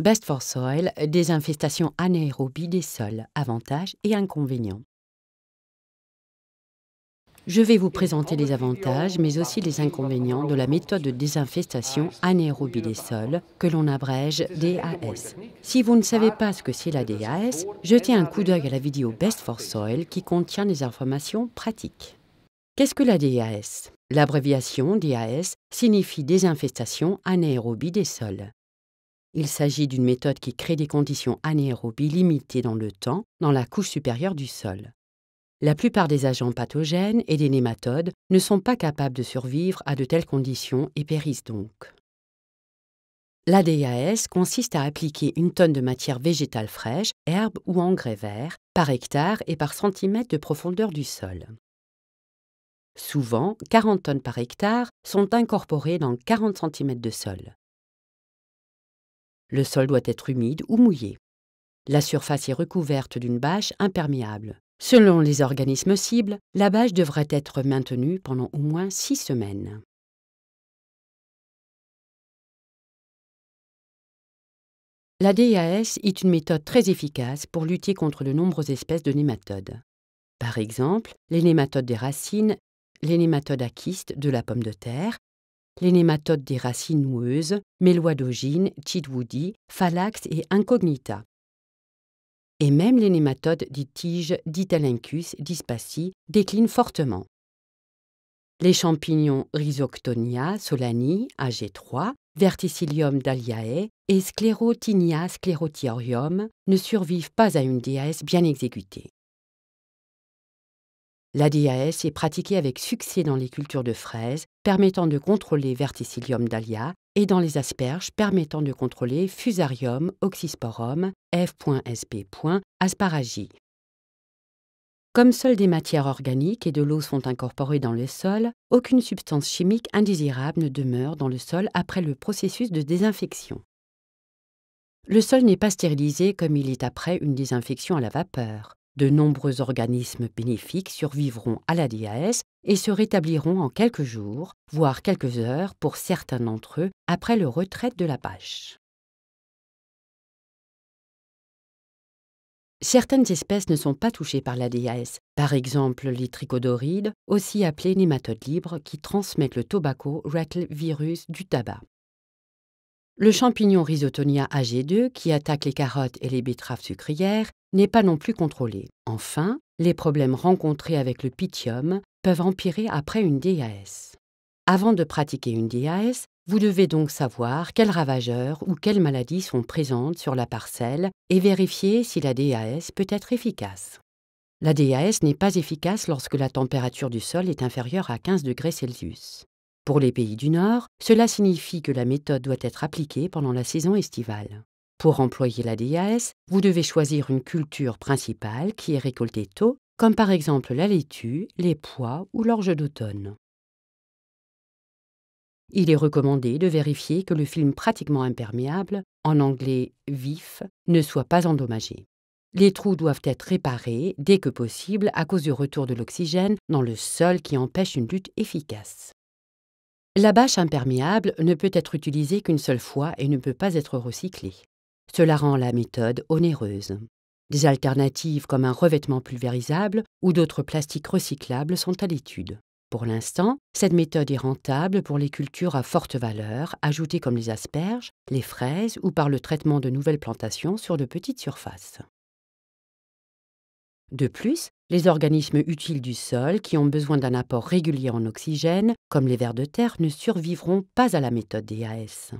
Best for Soil, désinfestation anaérobie des sols, avantages et inconvénients. Je vais vous présenter les avantages, mais aussi les inconvénients de la méthode de désinfestation anaérobie des sols, que l'on abrège DAS. Si vous ne savez pas ce que c'est la DAS, jetez un coup d'œil à la vidéo Best for Soil qui contient des informations pratiques. Qu'est-ce que la DAS L'abréviation DAS signifie désinfestation anaérobie des sols. Il s'agit d'une méthode qui crée des conditions anaérobies limitées dans le temps dans la couche supérieure du sol. La plupart des agents pathogènes et des nématodes ne sont pas capables de survivre à de telles conditions et périssent donc. L'ADAS consiste à appliquer une tonne de matière végétale fraîche, herbe ou engrais vert, par hectare et par centimètre de profondeur du sol. Souvent, 40 tonnes par hectare sont incorporées dans 40 cm de sol. Le sol doit être humide ou mouillé. La surface est recouverte d'une bâche imperméable. Selon les organismes cibles, la bâche devrait être maintenue pendant au moins six semaines. La DAS est une méthode très efficace pour lutter contre de nombreuses espèces de nématodes. Par exemple, les nématodes des racines, les nématodes akystes de la pomme de terre, les nématodes des racines noueuses, méloidogynes, chitwoodi, phalax et incognita. Et même les nématodes des tiges d'Italincus dispaci déclinent fortement. Les champignons Rhizoctonia solani, AG3, Verticillium dahliae et Sclerotinia sclerotiorium ne survivent pas à une DAS bien exécutée. La DAS est pratiquée avec succès dans les cultures de fraises, permettant de contrôler Verticillium dahlia, et dans les asperges, permettant de contrôler Fusarium oxysporum F.sp. asparagi. Comme seules des matières organiques et de l'eau sont incorporées dans le sol, aucune substance chimique indésirable ne demeure dans le sol après le processus de désinfection. Le sol n'est pas stérilisé comme il est après une désinfection à la vapeur. De nombreux organismes bénéfiques survivront à la DAS et se rétabliront en quelques jours, voire quelques heures pour certains d'entre eux après le retrait de la bâche. Certaines espèces ne sont pas touchées par la DAS, par exemple les trichodorides, aussi appelés nématodes libres, qui transmettent le tobacco rattle virus du tabac. Le champignon Rhizotonia AG2, qui attaque les carottes et les betteraves sucrières, n'est pas non plus contrôlé. Enfin, les problèmes rencontrés avec le pythium peuvent empirer après une DAS. Avant de pratiquer une DAS, vous devez donc savoir quels ravageurs ou quelles maladies sont présentes sur la parcelle et vérifier si la DAS peut être efficace. La DAS n'est pas efficace lorsque la température du sol est inférieure à 15 degrés Celsius. Pour les pays du Nord, cela signifie que la méthode doit être appliquée pendant la saison estivale. Pour employer la DAS, vous devez choisir une culture principale qui est récoltée tôt, comme par exemple la laitue, les pois ou l'orge d'automne. Il est recommandé de vérifier que le film pratiquement imperméable, en anglais vif, ne soit pas endommagé. Les trous doivent être réparés dès que possible à cause du retour de l'oxygène dans le sol qui empêche une lutte efficace. La bâche imperméable ne peut être utilisée qu'une seule fois et ne peut pas être recyclée. Cela rend la méthode onéreuse. Des alternatives comme un revêtement pulvérisable ou d'autres plastiques recyclables sont à l'étude. Pour l'instant, cette méthode est rentable pour les cultures à forte valeur, ajoutées comme les asperges, les fraises ou par le traitement de nouvelles plantations sur de petites surfaces. De plus, les organismes utiles du sol qui ont besoin d'un apport régulier en oxygène, comme les vers de terre, ne survivront pas à la méthode DAS.